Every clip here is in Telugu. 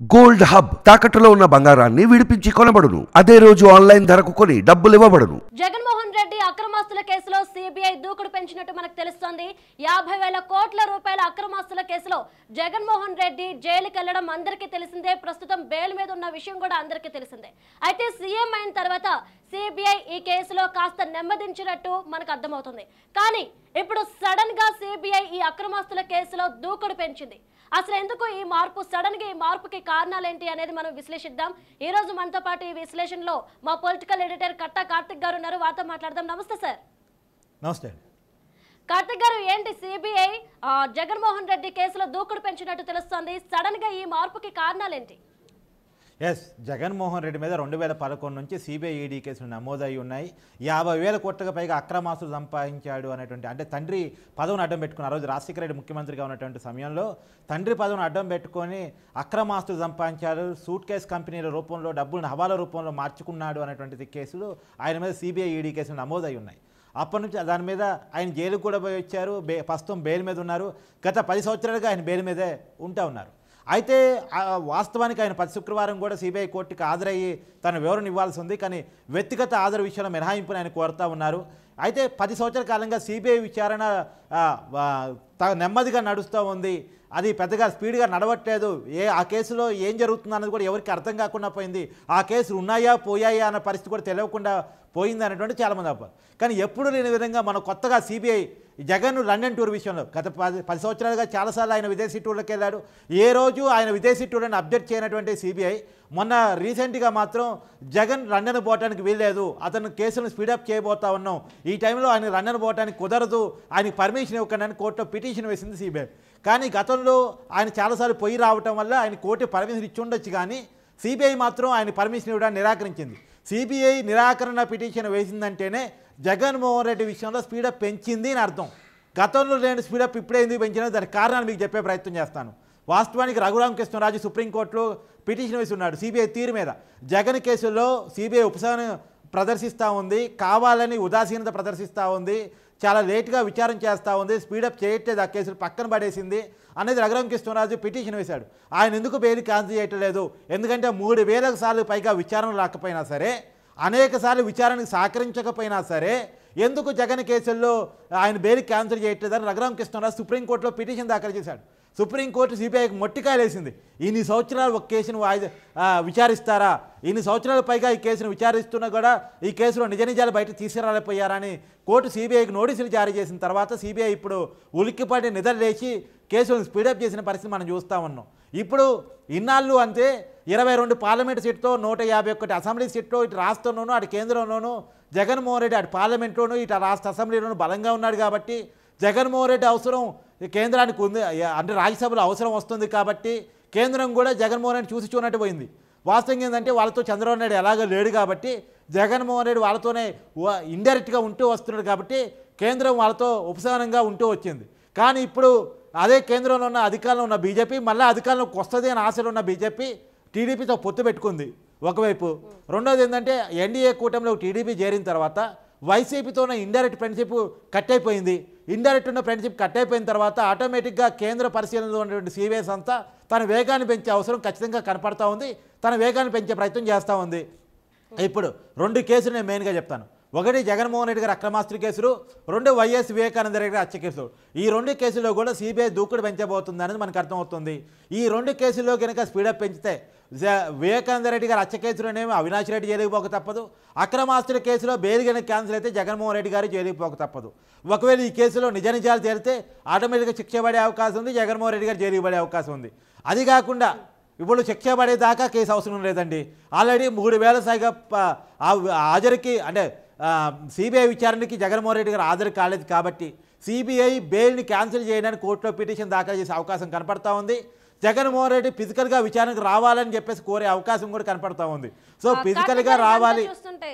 గోల్డ్ హబ్ తాకట్టులో ఉన్న బంగారాన్ని విడిపించి కొనబడును. అదే రోజు ఆన్లైన్ ధరకు కొని డబ్బులు ఇవ్వబడును. జగన్మోహన్ రెడ్డి అక్రమాస్తుల కేసులో సిబిఐ దూకుడు పెంచినట్టు మనకు తెలుస్తోంది. యాభై వేల కోట్ల రూపాయల అక్రమాస్తుల కేసులో జగన్మోహన్ రెడ్డి జైలుకి వెళ్ళడం అందరికీ తెలిసిందే. ప్రస్తుతం బెయిల్ మీద ఉన్న విషయం కూడా అందరికీ తెలిసిందే. అయితే సీఎం అయిన తర్వాత సిబిఐ ఈ కేసులో కాస్త నెమ్మదించినట్టు మనకు అర్థమవుతుంది. కానీ ఇప్పుడు సడన్గా సిబిఐ ఈ అక్రమాస్తుల కేసులో దూకుడు పెంచింది. అసలు ఎందుకు ఈ మార్పు సడన్గా ఈ మార్పుకి కారణాలు ఏంటి అనేది మనం విశ్లేషిద్దాం. ఈ రోజు మనతో పాటు ఈ విశ్లేషణలో మా పొలిటికల్ ఎడిటర్ కట్టా కార్తిక్ గారు ఉన్నారు. వారితో మాట్లాడదాం. నమస్తే సార్ నమస్తే కార్తిక్ గారు ఏంటి సిబిఐ జగన్మోహన్ రెడ్డి కేసులో దూకుడు పెంచినట్టు తెలుస్తోంది. సడన్గా ఈ మార్పుకి కారణాలు ఏంటి? ఎస్ జగన్మోహన్ రెడ్డి మీద రెండు వేల పదకొండు నుంచి సిబిఐ ఈడీ కేసులు నమోదై ఉన్నాయి. యాభై వేల కోట్లకు పైగా అక్రమాస్తులు సంపాదించాడు అనేటువంటి అంటే తండ్రి పదవిని అడ్డం పెట్టుకుని ఆ రోజు రాజశేఖర రెడ్డి ముఖ్యమంత్రిగా ఉన్నటువంటి సమయంలో తండ్రి పదవిని అడ్డం పెట్టుకొని అక్రమాస్తులు సంపాదించాడు సూట్ కేసు కంపెనీల రూపంలో డబ్బులను హవాల రూపంలో మార్చుకున్నాడు అనేటువంటి కేసులు ఆయన మీద సిబిఐ ఈడీ కేసులు నమోదై ఉన్నాయి. అప్పటి నుంచి దాని మీద ఆయన జైలుకు కూడా పోయి వచ్చారు. బే ప్రస్తుతం బెయిల్ మీద ఉన్నారు. గత పది సంవత్సరాలుగా ఆయన బెయిల్ మీదే ఉంటా ఉన్నారు. అయితే వాస్తవానికి ఆయన ప్రతి శుక్రవారం కూడా సిబిఐ కోర్టుకి హాజరయ్యి తన వివరణ ఇవ్వాల్సి ఉంది. కానీ వ్యక్తిగత హాజరు విషయంలో మినహాయింపుని ఆయన కోరుతా ఉన్నారు. అయితే పది సంవత్సరాల కాలంగా సిబిఐ విచారణ నెమ్మదిగా నడుస్తూ ఉంది. అది పెద్దగా స్పీడ్గా నడవట్లేదు. ఏ ఆ కేసులో ఏం జరుగుతుంది అన్నది కూడా ఎవరికి అర్థం కాకుండా పోయింది. ఆ కేసులు ఉన్నాయా పోయాయా అన్న పరిస్థితి కూడా తెలియకుండా పోయింది అనేటువంటి చాలామంది అప్పారు కానీ ఎప్పుడు లేని విధంగా మన కొత్తగా సిబిఐ జగన్ లండన్ టూర్ విషయంలో గత పది పది సంవత్సరాలుగా చాలాసార్లు ఆయన విదేశీ టూర్లకు వెళ్ళాడు ఏ రోజు ఆయన విదేశీ టూర్లను అప్డేట్ చేయనటువంటి సిబిఐ మొన్న రీసెంట్గా మాత్రం జగన్ లండన్ పోవటానికి వీల్లేదు. అతను కేసును స్పీడప్ చేయబోతా ఉన్నాం. ఈ టైంలో ఆయన లండన్ పోవటానికి కుదరదు. ఆయనకి పర్మిషన్ ఇవ్వకండి అని కోర్టులో పిటిషన్ వేసింది సిబిఐ. కానీ గతంలో ఆయన చాలాసార్లు పొయ్యి రావటం వల్ల ఆయన కోర్టు పర్మిషన్ ఇచ్చి ఉండొచ్చు కానీ సిబిఐ మాత్రం ఆయన పర్మిషన్ ఇవ్వడానికి నిరాకరించింది. సిబిఐ నిరాకరణ పిటిషన్ వేసిందంటేనే జగన్మోహన్ రెడ్డి విషయంలో స్పీడప్ పెంచింది అని అర్థం. గతంలో లేని స్పీడప్ ఇప్పుడే ఎందుకు పెంచినా దానికి కారణాలు మీకు చెప్పే ప్రయత్నం చేస్తాను. వాస్తవానికి రఘురామ కృష్ణరాజు సుప్రీంకోర్టులో పిటిషన్ వేసి ఉన్నాడు సిబిఐ తీరు మీద. జగన్ కేసులో సిబిఐ ఉపశమనం ప్రదర్శిస్తూ ఉంది కావాలని ఉదాసీనత ప్రదర్శిస్తూ ఉంది చాలా లేట్గా విచారం చేస్తూ ఉంది స్పీడప్ చేయట్లేదు ఆ కేసులు పక్కన పడేసింది అనేది రఘురామ కృష్ణరాజు పిటిషన్ వేశాడు. ఆయన ఎందుకు బెయిల్ క్యాన్సిల్ చేయట్లేదు? ఎందుకంటే మూడు వేలకు సార్లు పైగా విచారణ రాకపోయినా సరే అనేక సార్లు విచారణకు సహకరించకపోయినా సరే ఎందుకు జగన్ కేసుల్లో ఆయన బెయిల్ క్యాన్సిల్ చేయట్లేదని రఘురామ కృష్ణరాజు సుప్రీంకోర్టులో పిటిషన్ దాఖలు చేశాడు. సుప్రీంకోర్టు సిబిఐకి మొట్టికాయలేసింది. ఇన్ని సంవత్సరాలు ఒక కేసును వాయిదా విచారిస్తారా? ఇన్ని సంవత్సరాల పైగా ఈ కేసును విచారిస్తున్నా కూడా ఈ కేసులో నిజ నిజాలు బయట తీసుకురాలేకపోయారని కోర్టు సిబిఐకి నోటీసులు జారీ చేసిన తర్వాత సిబిఐ ఇప్పుడు ఉలిక్కిపడి నిద్రలేచి కేసులను స్పీడప్ చేసిన పరిస్థితి మనం చూస్తూ ఉన్నాం. ఇప్పుడు ఇన్నాళ్ళు అంతే ఇరవై రెండు పార్లమెంటు సీట్తో నూట యాభై ఒకటి అసెంబ్లీ సీట్లో ఇటు రాష్ట్రంలోనూ అటు కేంద్రంలోనూ జగన్మోహన్ రెడ్డి అటు పార్లమెంట్లోనూ ఇటు రాష్ట్ర అసెంబ్లీలోనూ బలంగా ఉన్నాడు కాబట్టి జగన్మోహన్ రెడ్డి అవసరం కేంద్రానికి ఉంది అంటే రాజ్యసభలో అవసరం వస్తుంది కాబట్టి కేంద్రం కూడా జగన్మోహన్ రెడ్డి చూసి చూనట్టు పోయింది. వాస్తవం ఏంటంటే వాళ్ళతో చంద్రబాబు నాయుడు ఎలాగో లేడు కాబట్టి జగన్మోహన్ రెడ్డి వాళ్ళతోనే ఇండైరెక్ట్గా ఉంటూ వస్తున్నాడు కాబట్టి కేంద్రం వాళ్ళతో ఉపశమనంగా ఉంటూ వచ్చింది. కానీ ఇప్పుడు అదే కేంద్రంలో ఉన్న అధికారంలో ఉన్న బీజేపీ మళ్ళీ అధికారంలోకి వస్తుంది అని ఆశలు ఉన్న బీజేపీ టీడీపీతో పొత్తు పెట్టుకుంది. ఒకవైపు. రెండోది ఏంటంటే ఎన్డీఏ కూటమిలో టీడీపీ చేరిన తర్వాత వైసీపీతో ఉన్న ఇండైరెక్ట్ ఫ్రెండ్షిప్ కట్ అయిపోయింది ఇండైరెక్ట్ ఉన్న ఫ్రెండ్షిప్ కట్ అయిపోయిన తర్వాత ఆటోమేటిక్గా కేంద్ర పరిశీలనలో ఉన్నటువంటి సిబిఐ సంస్థ తన వేగాన్ని పెంచే అవసరం ఖచ్చితంగా కనపడతా ఉంది. తన వేగాన్ని పెంచే ప్రయత్నం చేస్తూ ఉంది. ఇప్పుడు రెండు కేసులు నేను మెయిన్గా చెప్తాను. ఒకటి జగన్మోహన్ రెడ్డి గారి అక్రమాస్తుల కేసులు రెండు వైఎస్ వివేకానంద రెడ్డి గారి హత్య కేసులు. ఈ రెండు కేసుల్లో కూడా సిబిఐ దూకుడు పెంచబోతుంది అనేది మనకు అర్థమవుతుంది. ఈ రెండు కేసుల్లో కనుక స్పీడప్ పెంచితే వివేకానంద రెడ్డి గారు అచ్చ కేసులోనేమో అవినాష్ రెడ్డి జైలుకి పోక తప్పదు. అక్రమాస్తుల కేసులో బెయిల్ క్యాన్సిల్ అయితే జగన్మోహన్ రెడ్డి గారు జైలుకి పోక తప్పదు. ఒకవేళ ఈ కేసులో నిజ నిజాలు తేలితే ఆటోమేటిక్గా శిక్ష పడే అవకాశం ఉంది జగన్మోహన్ రెడ్డి గారు జైలుకి పడే అవకాశం ఉంది. అది కాకుండా ఇప్పుడు శిక్ష పడేదాకా కేసు అవసరం లేదండి. ఆల్రెడీ మూడు వేల సైగా ఆ- హాజరుకి అంటే సిబిఐ విచారణకి జగన్మోహన్ రెడ్డి గారు హాజరు కాలేదు కాబట్టి సిబిఐ బెయిల్ని క్యాన్సిల్ చేయడానికి కోర్టులో పిటిషన్ దాఖలు చేసే అవకాశం కనపడతా ఉంది. జగన్మోహన్ రెడ్డి ఫిజికల్గా విచారణకు రావాలని చెప్పేసి కోరే అవకాశం కూడా కనపడతా ఉంది. సో ఫిజికల్గా రావాలి. చూస్తుంటే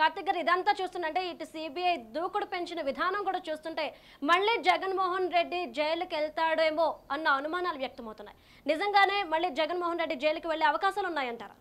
కార్తిక్ గారు ఇదంతా చూస్తుంటే ఇటు సిబిఐ దూకుడు పెంచిన విధానం కూడా చూస్తుంటే మళ్ళీ జగన్మోహన్ రెడ్డి జైలుకి వెళ్తాడేమో అన్న అనుమానాలు వ్యక్తమవుతున్నాయి. నిజంగానే మళ్ళీ జగన్మోహన్ రెడ్డి జైలుకి వెళ్ళే అవకాశాలు ఉన్నాయంటారా?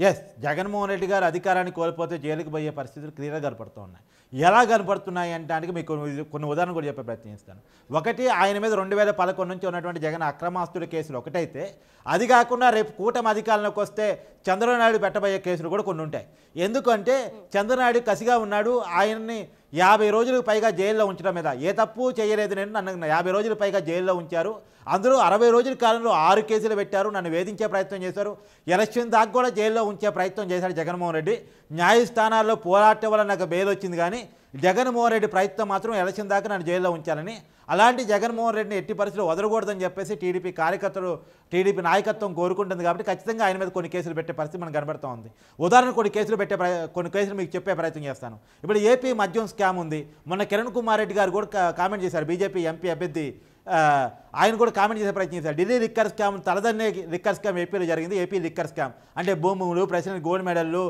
ఎస్ జగన్మోహన్ రెడ్డి గారు అధికారాన్ని కోల్పోతే జైలుకి పోయే పరిస్థితులు క్లియర్గా కనపడుతూ ఉన్నాయి ఎలా కనపడుతున్నాయి అంటే మీకు కొన్ని కొన్ని ఉదాహరణ కూడా చెప్పే ప్రయత్నిస్తాను ఒకటి ఆయన మీద రెండు వేల పదకొండు నుంచి ఉన్నటువంటి జగన్ అక్రమాస్తుల కేసులు ఒకటైతే అది కాకుండా రేపు కూటమి అధికారంలోకి వస్తే చంద్రనాయుడు పెట్టబోయే కేసులు కూడా కొన్ని ఉంటాయి. ఎందుకంటే చంద్రనాయుడు కసిగా ఉన్నాడు ఆయన్ని యాభై రోజులకు పైగా జైల్లో ఉంచడం మీద. ఏ తప్పు చేయలేదు నేను నన్ను యాభై రోజులు పైగా జైల్లో ఉంచారు. అందరూ అరవై రోజుల కాలంలో ఆరు కేసులు పెట్టారు నన్ను వేధించే ప్రయత్నం చేశారు. ఎలక్షన్ దాకా కూడా జైల్లో ఉంచే ప్రయత్నం చేశాడు జగన్మోహన్ రెడ్డి. న్యాయస్థానాల్లో పోరాటం వల్ల నాకు బెయిల్ వచ్చింది కానీ జగన్మోహన్ రెడ్డి ప్రయత్నం మాత్రం ఎలక్షన్ దాకా నన్ను జైల్లో ఉంచాలని. అలాంటి జగన్మోహన్ రెడ్డిని ఎట్టి పరిస్థితులు వదలకూడదని చెప్పేసి టీడీపీ కార్యకర్తలు టీడీపీ నాయకత్వం కోరుకుంటుంది కాబట్టి ఖచ్చితంగా ఆయన మీద కొన్ని కేసులు పెట్టే పరిస్థితి మనకు కనబడుతూ ఉంది. ఉదాహరణ కొన్ని కేసులు పెట్టే కొన్ని కేసులు మీకు చెప్పే ప్రయత్నం చేస్తాను. ఇప్పుడు ఏపీ మద్యం స్కామ్ ఉంది. మొన్న కిరణ్ కుమార్ రెడ్డి గారు కూడా కామెంట్ చేశారు. బీజేపీ ఎంపీ అభ్యర్థి ఆయన కూడా కామెంట్ చేసే ప్రయత్నం చేశారు ఢిల్లీ లిక్కర్ స్కామ్ తలదన్నే లిక్కర్ స్కామ్ ఏపీలో జరిగింది. ఏపీ లిక్కర్ స్కామ్ అంటే భూములు ప్రెసిడెంట్ గోల్డ్ మెడల్లు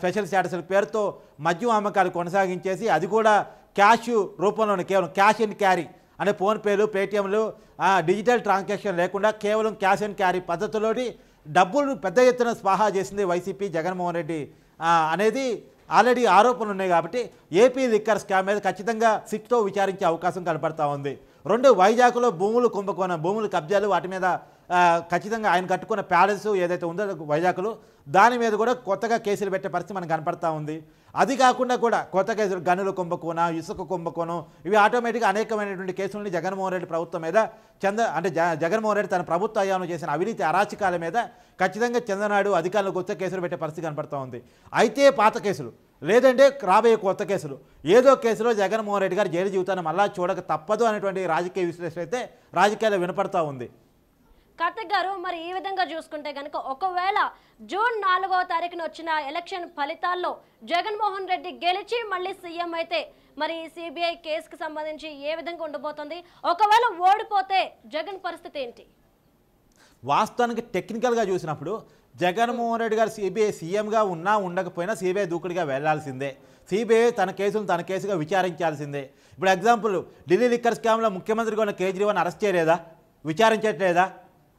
స్పెషల్ స్టేటస్ల పేరుతో మద్యం అమ్మకాలు కొనసాగించేసి అది కూడా క్యాష్ రూపంలోనే కేవలం క్యాష్ అండ్ క్యారీ అంటే ఫోన్పేలు పేటిఎంలు డిజిటల్ ట్రాన్సాక్షన్ లేకుండా కేవలం క్యాష్ అండ్ క్యారీ పద్ధతిలోని డబ్బులు పెద్ద ఎత్తున స్వాహా చేసింది వైసీపీ జగన్మోహన్ రెడ్డి. అనేది ఆల్రెడీ ఆరోపణలు ఉన్నాయి కాబట్టి ఏపీ లిక్కర్ స్కామ్ మీద ఖచ్చితంగా సిట్తో విచారించే అవకాశం కనపడతా ఉంది. రెండు వైజాగ్లో భూములు కుంభకోణం భూములు కబ్జాలు వాటి మీద ఖచ్చితంగా ఆయన కట్టుకున్న ప్యాలెస్ ఏదైతే ఉందో వైజాగ్లో దాని మీద కూడా కొత్తగా కేసులు పెట్టే పరిస్థితి మనకు కనపడతా ఉంది. అది కాకుండా కూడా కొత్త కేసులు గనుల కుంభకోణ ఇసుక కుంభకోణం ఇవి ఆటోమేటిక్గా అనేకమైనటువంటి కేసులని జగన్మోహన్ రెడ్డి ప్రభుత్వం మీద చంద్ర అంటే జ- జగన్మోహన్ రెడ్డి తన ప్రభుత్వ హయాంలో చేసిన అవినీతి అరాచకాల మీద ఖచ్చితంగా చంద్రనాయుడు అధికారులకు కొత్త కేసులు పెట్టే పరిస్థితి కనపడతా ఉంది. అయితే పాత కేసులు లేదంటే రాబోయే కొత్త కేసులు. ఏదో కేసులో జగన్మోహన్ రెడ్డి గారు జైలు జీవితాన్ని మళ్ళా చూడక తప్పదు అనేటువంటి రాజకీయ విశ్లేషణ అయితే రాజకీయాల్లో వినపడతా ఉంది. కార్తిక్ గారు మరి ఈ విధంగా చూసుకుంటే కనుక ఒకవేళ జూన్ నాలుగవ తారీఖున వచ్చిన ఎలక్షన్ ఫలితాల్లో జగన్మోహన్ రెడ్డి గెలిచి మళ్ళీ సీఎం అయితే మరి సిబిఐ కేసుకి సంబంధించి ఏ విధంగా ఉండబోతుంది? ఒకవేళ ఓడిపోతే జగన్ పరిస్థితి ఏంటి? వాస్తవానికి టెక్నికల్గా చూసినప్పుడు జగన్మోహన్ రెడ్డి గారు సిబిఐ సీఎంగా ఉన్నా ఉండకపోయినా సిబిఐ దూకుడిగా వెళ్ళాల్సిందే. సిబిఐ తన కేసును తన కేసుగా విచారించాల్సిందే. ఇప్పుడు ఎగ్జాంపుల్ ఢిల్లీ లిక్కర్ స్కామ్లో ముఖ్యమంత్రిగా ఉన్న కేజ్రీవాల్ అరెస్ట్ చేయలేదా? విచారించట్లేదా?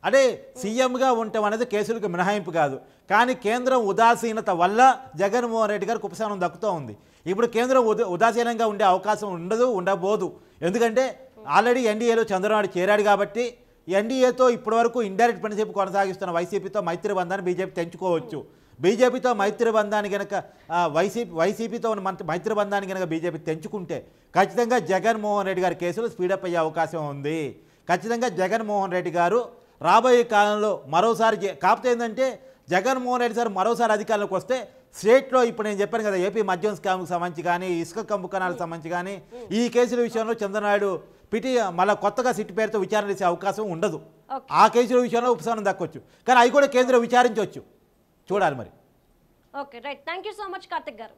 అదే సీఎంగా ఉండటం అనేది కేసులకు మినహాయింపు కాదు. కానీ కేంద్రం ఉదాసీనత వల్ల జగన్మోహన్ రెడ్డి గారికి ఉపశమనం దక్కుతూ ఉంది. ఇప్పుడు కేంద్రం ఉదాసీనంగా ఉండే అవకాశం ఉండదు ఉండబోదు. ఎందుకంటే ఆల్రెడీ ఎన్డీఏలో చంద్రబాబు చేరాడు కాబట్టి ఎన్డీఏతో ఇప్పటివరకు ఇండైరెక్ట్ ఫ్రెండ్షిప్ కొనసాగిస్తున్న వైసీపీతో మైత్రి బంధాన్ని బీజేపీ తెంచుకోవచ్చు. బీజేపీతో మైత్రి బంధాన్ని కనుక వైసీపీ వైసీపీతో ఉన్న మంత్రి- మైత్రి బంధాన్ని కనుక బీజేపీ తెంచుకుంటే ఖచ్చితంగా జగన్మోహన్ రెడ్డి గారి కేసులు స్పీడప్ అయ్యే అవకాశం ఉంది. ఖచ్చితంగా జగన్మోహన్ రెడ్డి గారు రాబోయే కాలంలో మరోసారి కాకపోతే ఏంటంటే జగన్మోహన్ రెడ్డి సార్ మరోసారి అధికారంలోకి వస్తే స్టేట్లో ఇప్పుడు నేను చెప్పాను కదా ఏపీ మద్యం స్కామ్కి సంబంధించి కానీ ఇసుక కంపు కణాలకు సంబంధించి కానీ ఈ కేసుల విషయంలో చంద్రనాయుడు పిటి మళ్ళీ కొత్తగా సిట్ పేరుతో విచారణ చేసే అవకాశం ఉండదు. ఆ కేసుల విషయంలో ఉపశమనం దక్కొచ్చు. కానీ అవి కూడా కేంద్రం విచారించవచ్చు. చూడాలి మరి. Okay right. Thank you so much Karthik garu.